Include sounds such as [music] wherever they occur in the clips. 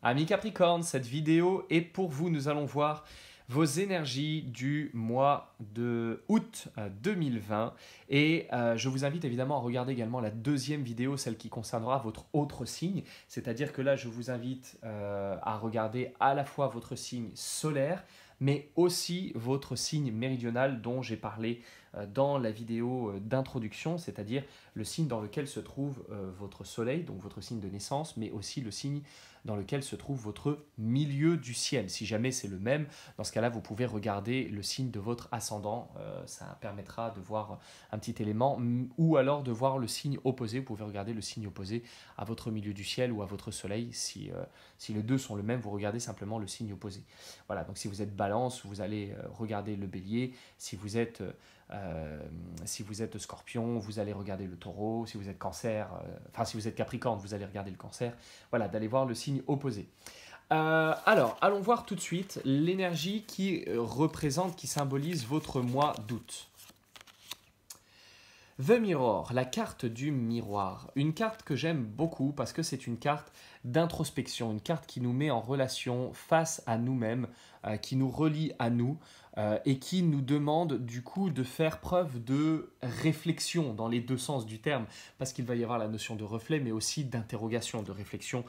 Amis Capricorne, cette vidéo est pour vous. Nous allons voir vos énergies du mois de août 2020. Euh, Et euh, je vous invite évidemment à regarder également la deuxième vidéo, celle qui concernera votre autre signe. C'est-à-dire que là, je vous invite euh, à regarder à la fois votre signe solaire, mais aussi votre signe méridional dont j'ai parlé dans la vidéo d'introduction, c'est-à-dire le signe dans lequel se trouve votre soleil, donc votre signe de naissance, mais aussi le signe dans lequel se trouve votre milieu du ciel. Si jamais c'est le même, dans ce cas-là, vous pouvez regarder le signe de votre ascendant. Euh, ça permettra de voir un petit élément, ou alors de voir le signe opposé. Vous pouvez regarder le signe opposé à votre milieu du ciel ou à votre soleil. Si, euh, les deux sont le même, vous regardez simplement le signe opposé. Voilà, donc si vous êtes balance, vous allez euh, regarder le bélier. Si vous êtes... si vous êtes scorpion, vous allez regarder le taureau. Si vous êtes cancer, enfin si vous êtes capricorne, vous allez regarder le cancer. Voilà, d'aller voir le signe opposé. Euh, alors, allons voir tout de suite l'énergie qui euh, représente, qui symbolise votre mois d'août. The Mirror, la carte du miroir. Une carte que j'aime beaucoup parce que c'est une carte d'introspection, une carte qui nous met en relation face à nous-mêmes, euh, qui nous relie à nous et qui nous demande du coup de faire preuve de réflexion dans les deux sens du terme, parce qu'il va y avoir la notion de reflet, mais aussi d'interrogation, de réflexion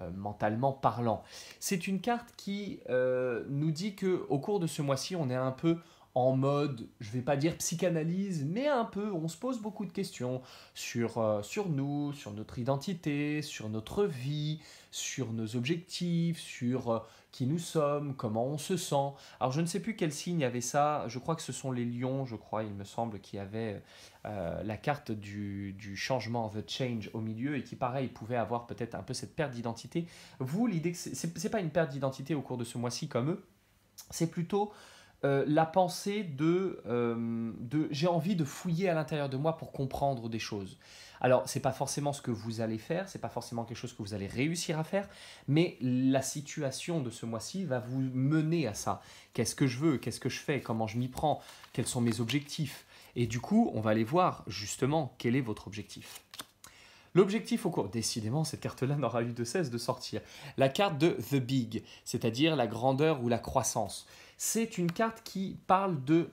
euh, mentalement parlant. C'est une carte qui euh, nous dit que au cours de ce mois-ci, on est un peu en mode, je vais pas dire psychanalyse, mais un peu, on se pose beaucoup de questions sur, euh, sur nous, sur notre identité, sur notre vie, sur nos objectifs, sur qui nous sommes, comment on se sent. Alors je ne sais plus quel signe avait ça, je crois que ce sont les lions, je crois, il me semble, qui avaient euh, la carte du, du, changement, the change au milieu, et qui pareil pouvait avoir peut-être un peu cette perte d'identité. Vous, l'idée que ce n'est pas une perte d'identité au cours de ce mois-ci comme eux, c'est plutôt... Euh, la pensée de, euh, de j'ai envie de fouiller à l'intérieur de moi pour comprendre des choses. Alors, c'est pas forcément ce que vous allez faire, c'est pas forcément quelque chose que vous allez réussir à faire, mais la situation de ce mois-ci va vous mener à ça. Qu'est-ce que je veux? Qu'est-ce que je fais? Comment je m'y prends? Quels sont mes objectifs? Et du coup, on va aller voir justement quel est votre objectif. L'objectif au cours, décidément, cette carte-là n'aura eu de cesse de sortir. La carte de The Big, c'est-à-dire la grandeur ou la croissance. C'est une carte qui parle de,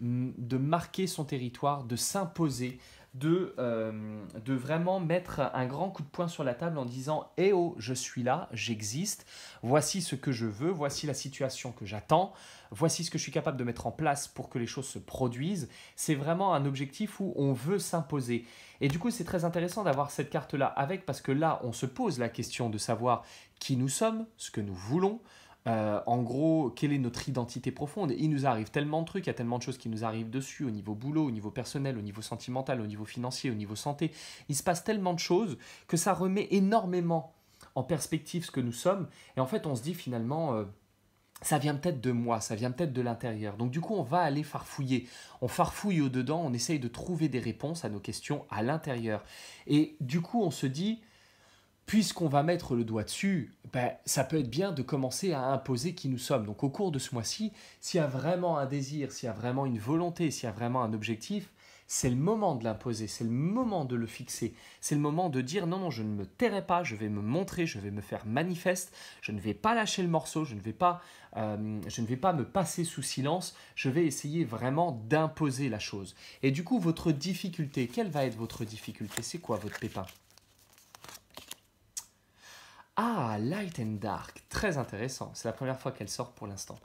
marquer son territoire, de s'imposer, de, euh, de vraiment mettre un grand coup de poing sur la table en disant Eh oh, je suis là, j'existe, voici ce que je veux, voici la situation que j'attends, voici ce que je suis capable de mettre en place pour que les choses se produisent. C'est vraiment un objectif où on veut s'imposer. Et du coup, c'est très intéressant d'avoir cette carte-là avec parce que là, on se pose la question de savoir qui nous sommes, ce que nous voulons, euh, en gros, quelle est notre identité profonde? Il nous arrive tellement de trucs, il y a tellement de choses qui nous arrivent dessus, au niveau boulot, au niveau personnel, au niveau sentimental, au niveau financier, au niveau santé. Il se passe tellement de choses que ça remet énormément en perspective ce que nous sommes. Et en fait, on se dit finalement... Euh, ça vient peut-être de moi, ça vient peut-être de l'intérieur. Donc du coup, on va aller farfouiller. On farfouille au-dedans, on essaye de trouver des réponses à nos questions à l'intérieur. Et du coup, on se dit, puisqu'on va mettre le doigt dessus, ben, ça peut être bien de commencer à imposer qui nous sommes. Donc au cours de ce mois-ci, s'il y a vraiment un désir, s'il y a vraiment une volonté, s'il y a vraiment un objectif, c'est le moment de l'imposer, c'est le moment de le fixer, c'est le moment de dire non, non, je ne me tairai pas, je vais me montrer, je vais me faire manifeste, je ne vais pas lâcher le morceau, je ne vais pas, euh, je ne vais pas me passer sous silence, je vais essayer vraiment d'imposer la chose. Et du coup, votre difficulté, quelle va être votre difficulté? C'est quoi votre pépin? Ah, Light and Dark, très intéressant. C'est la première fois qu'elle sort pour l'instant.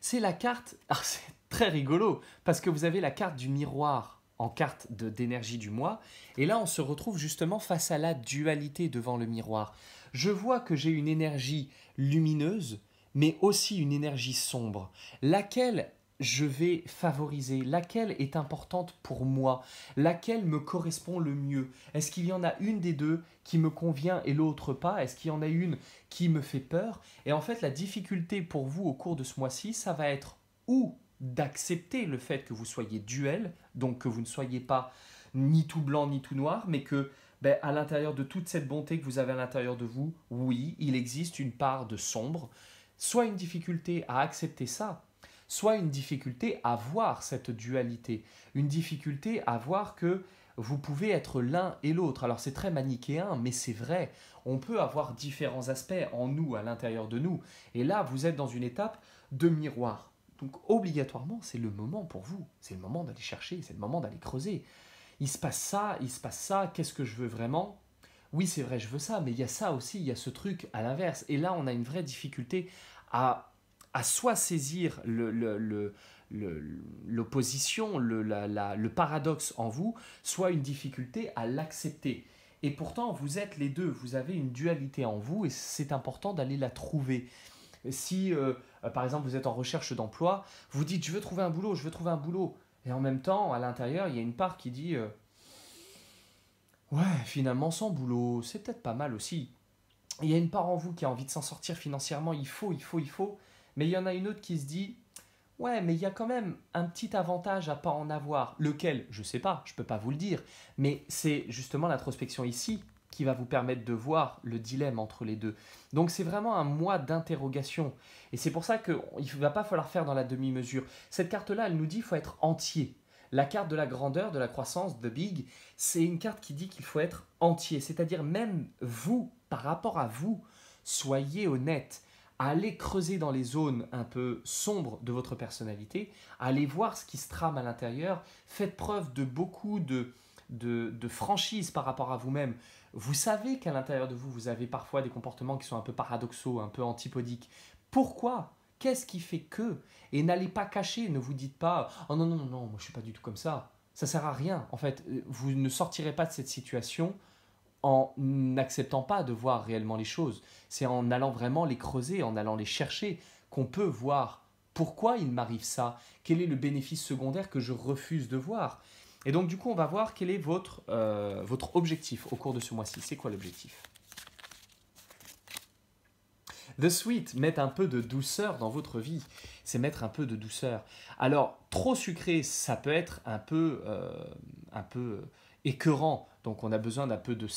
C'est la carte. [laughs] Ah, c'est très rigolo parce que vous avez la carte du miroir en carte d'énergie du mois. Et là, on se retrouve justement face à la dualité devant le miroir. Je vois que j'ai une énergie lumineuse, mais aussi une énergie sombre, laquelle je vais favoriser, laquelle est importante pour moi, laquelle me correspond le mieux? Est-ce qu'il y en a une des deux qui me convient et l'autre pas? Est-ce qu'il y en a une qui me fait peur? Et en fait, la difficulté pour vous au cours de ce mois-ci, ça va être ou d'accepter le fait que vous soyez duel, donc que vous ne soyez pas ni tout blanc ni tout noir, mais que ben, à l'intérieur de toute cette bonté que vous avez à l'intérieur de vous, oui, il existe une part de sombre, soit une difficulté à accepter ça, soit une difficulté à voir cette dualité, une difficulté à voir que vous pouvez être l'un et l'autre. Alors c'est très manichéen, mais c'est vrai. On peut avoir différents aspects en nous, à l'intérieur de nous. Et là, vous êtes dans une étape de miroir. Donc obligatoirement, c'est le moment pour vous. C'est le moment d'aller chercher, c'est le moment d'aller creuser. Il se passe ça, il se passe ça, qu'est-ce que je veux vraiment? Oui, c'est vrai, je veux ça, mais il y a ça aussi, il y a ce truc à l'inverse. Et là, on a une vraie difficulté à, à soit saisir l'opposition, le, paradoxe en vous, soit une difficulté à l'accepter. Et pourtant, vous êtes les deux, vous avez une dualité en vous et c'est important d'aller la trouver. Si, euh, par exemple, vous êtes en recherche d'emploi, vous dites je veux trouver un boulot, je veux trouver un boulot. Et en même temps, à l'intérieur, il y a une part qui dit euh, ouais, finalement, sans boulot, c'est peut-être pas mal aussi. Il y a une part en vous qui a envie de s'en sortir financièrement, il faut, il faut, il faut. Mais il y en a une autre qui se dit Ouais, mais il y a quand même un petit avantage à pas en avoir. Lequel? Je ne sais pas, je peux pas vous le dire. Mais c'est justement l'introspection ici qui va vous permettre de voir le dilemme entre les deux. Donc c'est vraiment un mois d'interrogation. Et c'est pour ça qu'il ne va pas falloir faire dans la demi-mesure. Cette carte-là, elle nous dit qu'il faut être entier. La carte de la grandeur, de la croissance, de Big, c'est une carte qui dit qu'il faut être entier. C'est-à-dire même vous, par rapport à vous, soyez honnête allez creuser dans les zones un peu sombres de votre personnalité, allez voir ce qui se trame à l'intérieur, faites preuve de beaucoup de, de, franchise par rapport à vous-même. Vous savez qu'à l'intérieur de vous, vous avez parfois des comportements qui sont un peu paradoxaux, un peu antipodiques. Pourquoi? Qu'est-ce qui fait que? Et n'allez pas cacher, ne vous dites pas « Oh non, non, non, moi je suis pas du tout comme ça ». Ça sert à rien. En fait, vous ne sortirez pas de cette situation en n'acceptant pas de voir réellement les choses. C'est en allant vraiment les creuser, en allant les chercher, qu'on peut voir pourquoi il m'arrive ça, quel est le bénéfice secondaire que je refuse de voir. Et donc du coup, on va voir quel est votre, euh, votre objectif au cours de ce mois-ci. C'est quoi l'objectif? The Sweet, mettre un peu de douceur dans votre vie. C'est mettre un peu de douceur. Alors, trop sucré, ça peut être un peu, euh, un peu écœurant. Donc on a besoin d'un peu, de,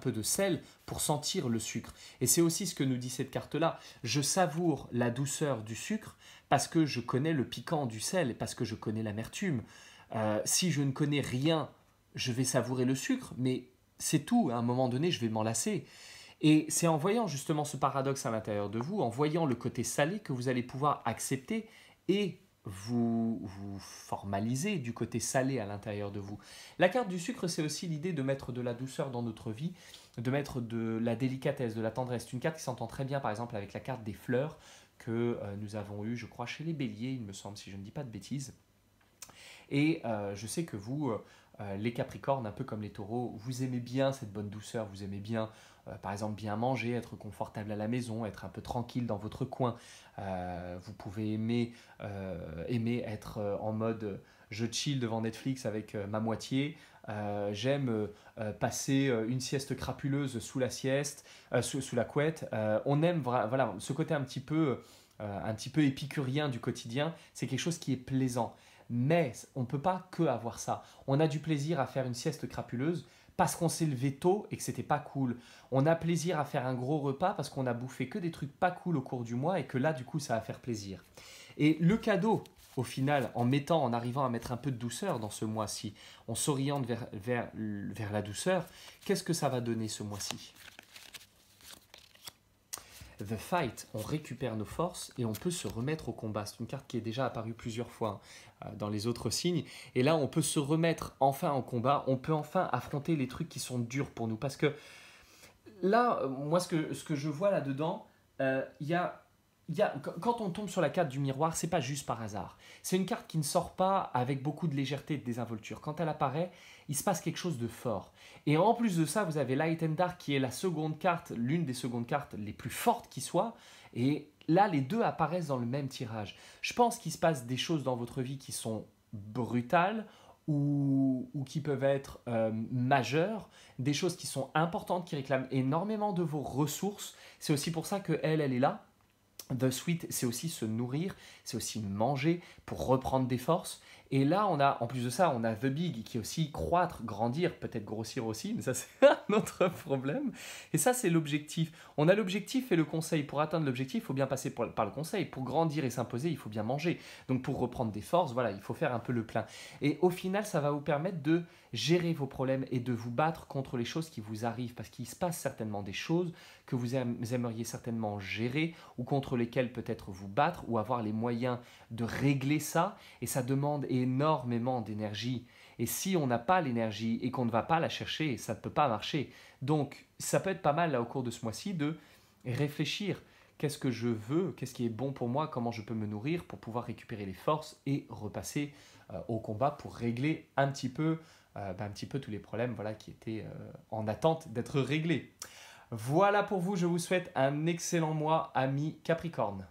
peu de sel pour sentir le sucre. Et c'est aussi ce que nous dit cette carte-là. Je savoure la douceur du sucre parce que je connais le piquant du sel, parce que je connais l'amertume. Euh, si je ne connais rien, je vais savourer le sucre, mais c'est tout. À un moment donné, je vais m'en lasser. Et c'est en voyant justement ce paradoxe à l'intérieur de vous, en voyant le côté salé, que vous allez pouvoir accepter et vous, vous formalisez du côté salé à l'intérieur de vous. La carte du sucre, c'est aussi l'idée de mettre de la douceur dans notre vie, de mettre de la délicatesse, de la tendresse. C'est une carte qui s'entend très bien, par exemple, avec la carte des fleurs que euh, nous avons eue, je crois, chez les béliers, il me semble, si je ne dis pas de bêtises. Et euh, je sais que vous, euh, les capricornes, un peu comme les taureaux, vous aimez bien cette bonne douceur, vous aimez bien euh, par exemple bien manger, être confortable à la maison, être un peu tranquille dans votre coin. Euh, vous pouvez aimer, aimer être en mode je chill devant Netflix avec ma moitié. J'aime passer une sieste crapuleuse sous la sieste, sous, sous, la couette. on aime voilà ce côté un petit peu un petit peu épicurien du quotidien. C'est quelque chose qui est plaisant. Mais on ne peut pas que avoir ça. On a du plaisir à faire une sieste crapuleuse, parce qu'on s'est levé tôt et que c'était pas cool. On a plaisir à faire un gros repas parce qu'on a bouffé que des trucs pas cool au cours du mois et que là, du coup, ça va faire plaisir. Et le cadeau, au final, en mettant, en arrivant à mettre un peu de douceur dans ce mois-ci, on s'oriente vers, vers, vers la douceur, qu'est-ce que ça va donner ce mois-ci? The Fight, on récupère nos forces et on peut se remettre au combat. C'est une carte qui est déjà apparue plusieurs fois euh, dans les autres signes. Et là, on peut se remettre enfin en combat. On peut enfin affronter les trucs qui sont durs pour nous. Parce que là, euh, moi, ce que, ce que je vois là-dedans, euh, il quand on tombe sur la carte du miroir, c'est pas juste par hasard. C'est une carte qui ne sort pas avec beaucoup de légèreté et de désinvolture. Quand elle apparaît, il se passe quelque chose de fort. Et en plus de ça, vous avez Light and Dark qui est la seconde carte, l'une des secondes cartes les plus fortes qui soit. Et là, les deux apparaissent dans le même tirage. Je pense qu'il se passe des choses dans votre vie qui sont brutales ou, qui peuvent être euh, majeures, des choses qui sont importantes, qui réclament énormément de vos ressources. C'est aussi pour ça que elle, elle est là The Sweet, c'est aussi se nourrir, c'est aussi manger pour reprendre des forces. Et là, on a, en plus de ça, on a The Big qui est aussi croître, grandir, peut-être grossir aussi, mais ça [laughs] c'est un autre problème. Et ça c'est l'objectif. On a l'objectif et le conseil. Pour atteindre l'objectif, il faut bien passer par le conseil. Pour grandir et s'imposer, il faut bien manger. Donc pour reprendre des forces, voilà, il faut faire un peu le plein. Et au final, ça va vous permettre de gérer vos problèmes et de vous battre contre les choses qui vous arrivent, parce qu'il se passe certainement des choses que vous aimeriez certainement gérer ou contre lesquelles peut-être vous battre ou avoir les moyens de régler ça. Et ça demande énormément d'énergie. Et si on n'a pas l'énergie et qu'on ne va pas la chercher, ça ne peut pas marcher. Donc, ça peut être pas mal là au cours de ce mois-ci de réfléchir. Qu'est-ce que je veux? Qu'est-ce qui est bon pour moi? Comment je peux me nourrir pour pouvoir récupérer les forces et repasser euh, au combat pour régler un petit peu, euh, ben, un petit peu tous les problèmes voilà, qui étaient euh, en attente d'être réglés. Voilà pour vous, je vous souhaite un excellent mois, ami Capricorne.